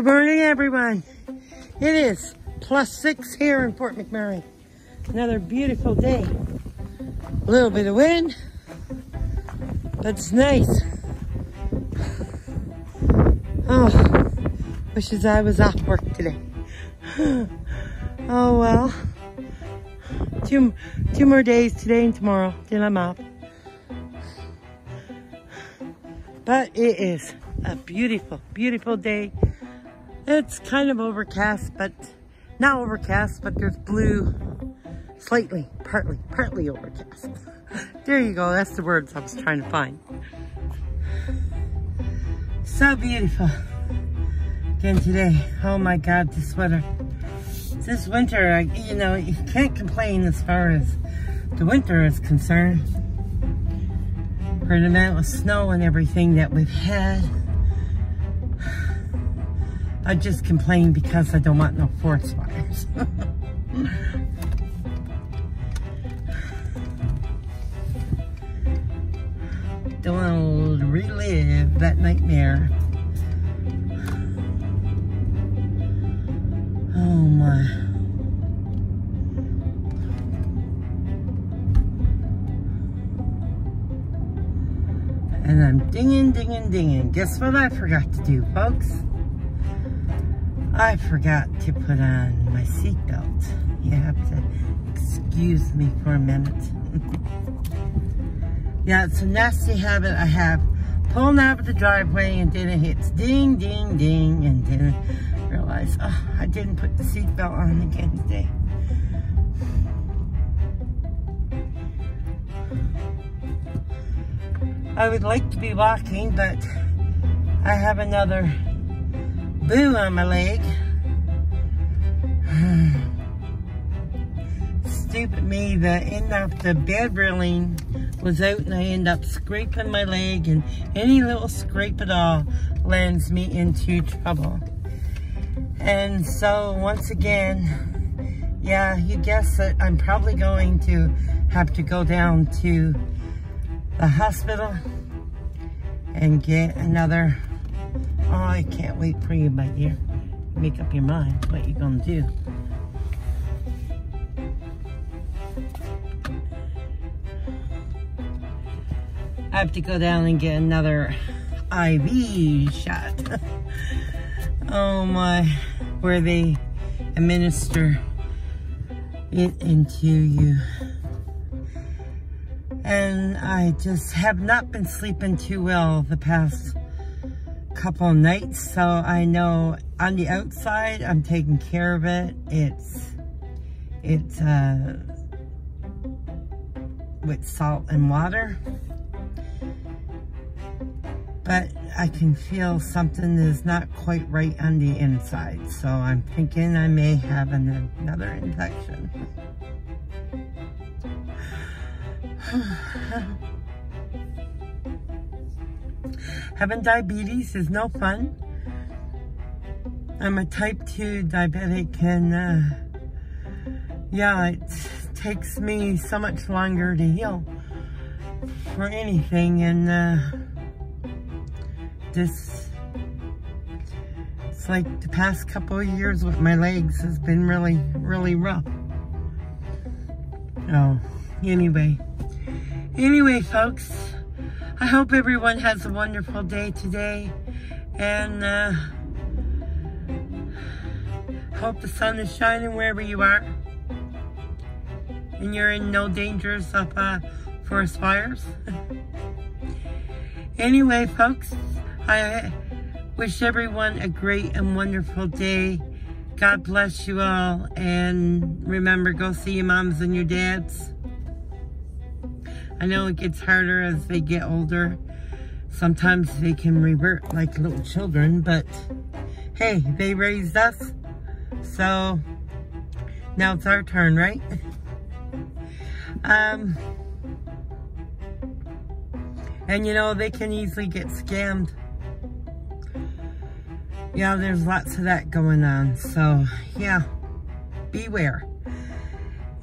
Good morning, everyone. It is plus six here in Fort McMurray. Another beautiful day. A little bit of wind, but it's nice. Oh, wishes I was off work today. Oh well. Two, two more days today and tomorrow, till I'm off. But it is a beautiful, beautiful day. It's kind of overcast, but not overcast, but there's blue, slightly, partly, partly overcast. There you go, that's the words I was trying to find. So beautiful. Again today, oh my God, this weather. This winter, I, you know, you can't complain as far as the winter is concerned. For the amount of snow and everything that we've had. I just complain because I don't want no forest fires. don't want to relive that nightmare. Oh my. And I'm dinging, dinging, dinging. Guess what I forgot to do, folks? I forgot to put on my seatbelt. You have to excuse me for a minute. yeah, it's a nasty habit I have. Pulling out of the driveway and then it hits ding, ding, ding, and then I realize, oh, I didn't put the seatbelt on again today. I would like to be walking, but I have another boo on my leg. Stupid me, the end of the bed railing was out and I end up scraping my leg and any little scrape at all lands me into trouble. And so once again, yeah, you guess that I'm probably going to have to go down to the hospital and get another, Oh, I can't wait for you, my dear. Make up your mind what you're gonna do. I have to go down and get another IV shot. oh my, where they administer it into you. And I just have not been sleeping too well the past couple nights. So I know on the outside, I'm taking care of it. It's, it's uh, with salt and water but I can feel something is not quite right on the inside. So I'm thinking I may have an, another infection. Having diabetes is no fun. I'm a type 2 diabetic and uh, yeah, it takes me so much longer to heal for anything and uh, this, it's like the past couple of years with my legs has been really, really rough. Oh, anyway. Anyway, folks, I hope everyone has a wonderful day today. And uh, hope the sun is shining wherever you are. And you're in no dangers of uh, forest fires. anyway, folks, I wish everyone a great and wonderful day. God bless you all. And remember, go see your moms and your dads. I know it gets harder as they get older. Sometimes they can revert like little children, but hey, they raised us. So now it's our turn, right? um, and you know, they can easily get scammed yeah, there's lots of that going on. So, yeah, beware.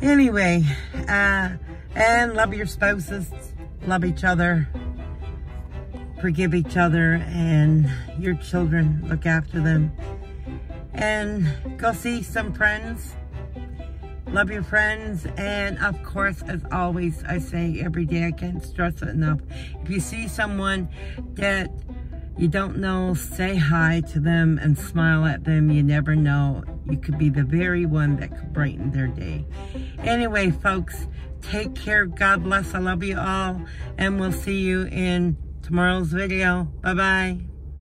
Anyway, uh, and love your spouses, love each other, forgive each other, and your children, look after them. and go see some friends. Love your friends. And of course, as always, I say every day, I can't stress it enough. If you see someone that you don't know, say hi to them and smile at them. You never know. You could be the very one that could brighten their day. Anyway, folks, take care. God bless. I love you all. And we'll see you in tomorrow's video. Bye-bye.